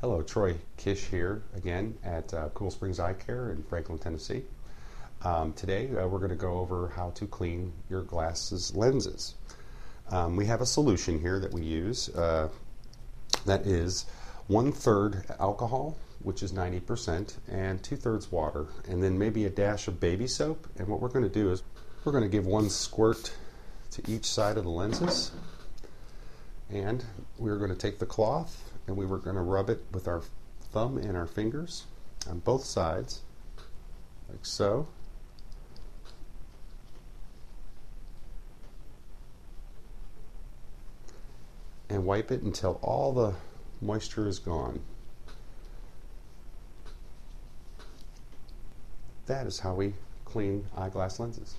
Hello, Troy Kish here again at uh, Cool Springs Eye Care in Franklin, Tennessee. Um, today uh, we're going to go over how to clean your glasses lenses. Um, we have a solution here that we use uh, that is one third alcohol, which is 90%, and two thirds water, and then maybe a dash of baby soap. And what we're going to do is we're going to give one squirt to each side of the lenses, and we're going to take the cloth and we were going to rub it with our thumb and our fingers on both sides, like so. And wipe it until all the moisture is gone. That is how we clean eyeglass lenses.